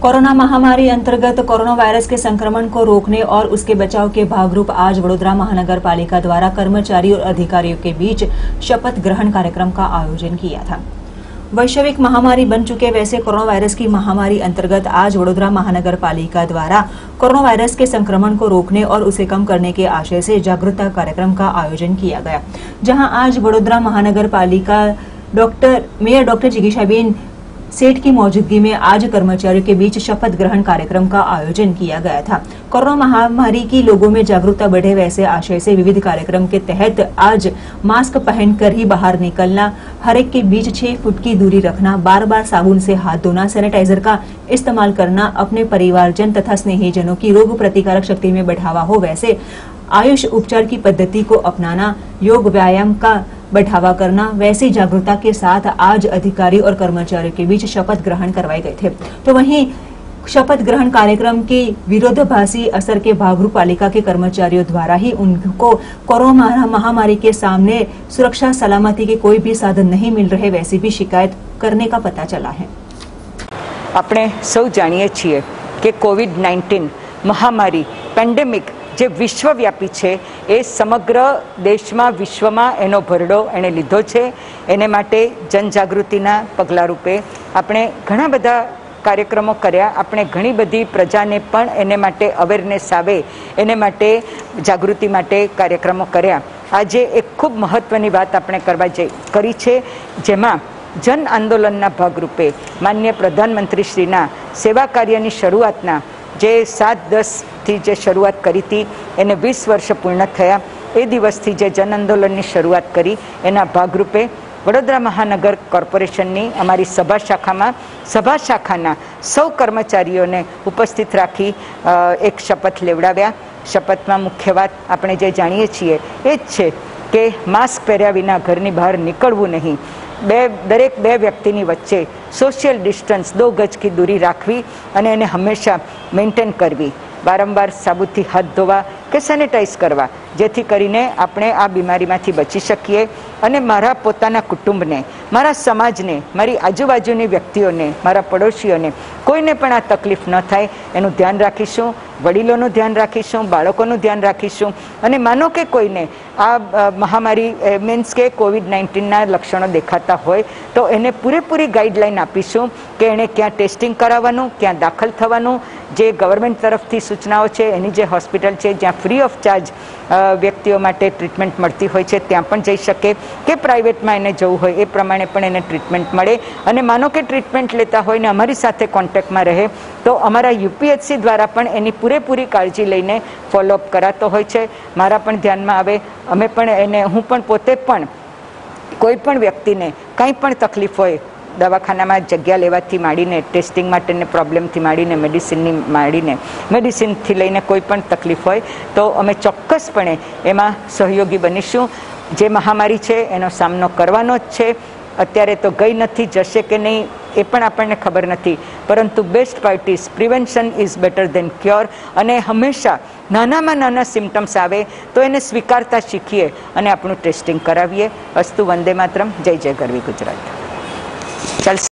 Corona महामारी अंतर्गत corona virus के संक्रमण को रोकने और उसके बचाव के भागरूप आज वडोदरा महानगर पालिका द्वारा कर्मचारी और अधिकारियों के बीच शपथ ग्रहण कार्यक्रम का आयोजन किया था। वैश्विक महामारी बन चुके वैसे कोरोना वायरस की महामारी अंतर्गत आज वडोदरा महानगर पालिका द्वारा कोरोना वायरस के संक्रमण को रोकने और उसे कम करने के आशय से जागरूकता कार्यक्रम का आयोजन किया गया, जहाँ आज वडोदरा महानगर पालिका डॉक्टर, मेयर डॉक्टर जिगीशाबेन सेठ की मौजूदगी में आज कर्मचारियों के बीच शपथ ग्रहण कार्यक्रम का आयोजन किया गया था। कोरोना महामारी की लोगों में जागरूकता बढ़े वैसे आशय से विविध कार्यक्रम के तहत आज मास्क पहनकर ही बाहर निकलना, हर एक के बीच छह फुट की दूरी रखना बार बार साबुन से हाथ धोना, सैनिटाइजर का इस्तेमाल करना, अपने परिवारजन तथा स्नेहीजनों की रोग प्रतिकारक शक्ति में बढ़ावा हो, वैसे आयुष उपचार की पद्धति को अपनाना, योग व्यायाम का बढ़ावा करना वैसी जागरूकता के साथ आज अधिकारी और कर्मचारियों के बीच शपथ ग्रहण करवाए गए थे तो वहीं शपथ ग्रहण कार्यक्रम के विरोधाभासी असर के भागरू पालिका के कर्मचारियों द्वारा ही उनको कोरोना महामारी के सामने सुरक्षा सलामती के कोई भी साधन नहीं मिल रहे वैसी भी शिकायत करने का पता चला है આપણે સૌ જાણીએ છીએ કે કોવિડ નાઇન્ટીન મહામારી પેન્ડેમિક જે વિશ્વવ્યાપી છે, એ સમગ્ર દેશમાં વિશ્વમાં એનો ભરડો એણે લીધો છે. એને માટે જનજાગૃતિના પગલાં રૂપે આપણે ઘણા બધા કાર્યક્રમો કર્યા. આપણે ઘણી બધી પ્રજાને પણ એને માટે અવેરનેસ આવે, એને માટે જાગૃતિ માટે કાર્યક્રમો કર્યા. આજે એક ખૂબ મહત્ત્વની વાત આપણે કરવા જઈ, કરી છે, જેમાં જન આંદોલનના ભાગરૂપે માન્ય પ્રધાનમંત્રીશ્રીના સેવા કાર્યની શરૂઆતના જે સાત દસથી જે શરૂઆત કરી હતી, એને વીસ વર્ષ પૂર્ણ થયા. એ દિવસથી જે જન આંદોલનની શરૂઆત કરી, એના ભાગરૂપે વડોદરા મહાનગર કોર્પોરેશનની અમારી સભા શાખામાં, સભા શાખાના સૌ કર્મચારીઓને ઉપસ્થિત રાખી એક શપથ લેવડાવ્યા. શપથમાં મુખ્ય વાત આપણે જે જાણીએ છીએ એ જ છે કે માસ્ક પહેર્યા વિના ઘરની બહાર નીકળવું નહીં. બે, દરેક બે વ્યક્તિની વચ્ચે સોશિયલ ડિસ્ટન્સ દો ગજ કી દૂરી રાખવી અને એને હંમેશા મેન્ટેન કરવી. વારંવાર સાબુથી હાથ ધોવા કે સેનેટાઈઝ કરવા, જેથી કરીને આપણે આ બીમારીમાંથી બચી શકીએ અને મારા પોતાના કુટુંબને, મારા સમાજને, મારી આજુબાજુની વ્યક્તિઓને, મારા પડોશીઓને, કોઈને પણ આ તકલીફ ન થાય, એનું ધ્યાન રાખીશું, વડીલોનું ધ્યાન રાખીશું, બાળકોનું ધ્યાન રાખીશું અને માનો કે કોઈને આ મહામારી મીન્સ કે કોવિડ નાઇન્ટીનના લક્ષણો દેખાતા હોય, તો એને પૂરેપૂરી ગાઈડલાઈન આપીશું કે એણે ક્યાં ટેસ્ટિંગ કરાવવાનું, ક્યાં દાખલ થવાનું જે ગવર્મેન્ટ તરફથી સૂચનાઓ છે, એની જે હોસ્પિટલ છે, જ્યાં ફ્રી ઓફ ચાર્જ વ્યક્તિઓ માટે ટ્રીટમેન્ટ મળતી હોય છે, ત્યાં પણ જઈ શકે કે પ્રાઇવેટમાં એને જવું હોય, એ પ્રમાણે પણ એને ટ્રીટમેન્ટ મળે. અને માનો કે ટ્રીટમેન્ટ લેતા હોય ને અમારી સાથે કોન્ટેક્ટમાં રહે, તો અમારા યુપીએચસી દ્વારા પણ એની પૂરેપૂરી કાળજી લઈને ફોલોઅપ કરાતો હોય છે. મારા પણ ધ્યાનમાં આવે, અમે પણ એને, હું પણ પોતે પણ કોઈ પણ વ્યક્તિને કંઈ પણ તકલીફ હોય દવાખાનામાં જગ્યા લેવાથી માંડીને, ટેસ્ટિંગ માટેને પ્રોબ્લેમથી માંડીને, મેડિસિનની માંડીને, મેડિસિનથી લઈને કોઈ પણ તકલીફ હોય, તો અમે ચોક્કસપણે એમાં સહયોગી બનીશું. જે મહામારી છે, એનો સામનો કરવાનો જ છે. અત્યારે તો ગઈ નથી, જશે કે નહીં, એ પણ આપણને ખબર નથી. પરંતુ best part is prevention is better than cure અને હંમેશા નાનામાં નાના સિમ્ટમ્સ આવે, તો એને સ્વીકારતા શીખીએ અને આપણું ટેસ્ટિંગ કરાવીએ. અસ્તુ વંદે માતરમ. જય જય ગરવી ગુજરાત. al